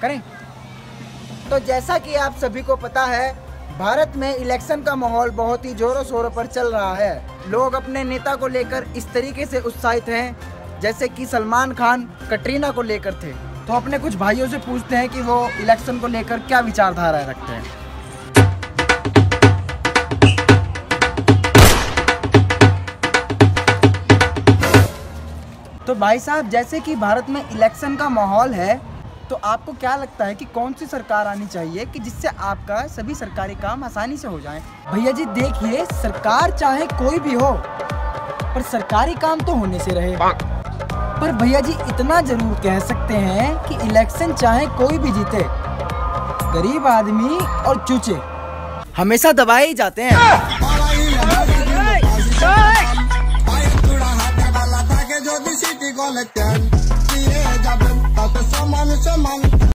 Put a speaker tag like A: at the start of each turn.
A: करें। तो जैसा कि आप सभी को पता है, भारत में इलेक्शन का माहौल बहुत ही जोरों शोरों पर चल रहा है। लोग अपने नेता को लेकर इस तरीके से उत्साहित हैं, जैसे कि सलमान खान, कटरीना को लेकर थे। तो अपने कुछ भाइयों से पूछते हैं कि वो इलेक्शन को लेकर क्या विचारधारा रखते हैं। तो भाई साहब, जैसे कि भारत में इलेक्शन का माहौल है तो आपको क्या लगता है कि कौन सी सरकार आनी चाहिए कि जिससे आपका सभी सरकारी काम आसानी से हो जाए? भैया जी देखिए सरकार चाहे कोई भी हो पर सरकारी काम तो होने से रहे। पर भैया जी इतना ज़रूर कह सकते हैं कि इलेक्शन चाहे कोई भी जीते गरीब आदमी और चूचे हमेशा दबाए ही जाते हैं।
B: Yeah, got yeah. Got the someone, it's a man.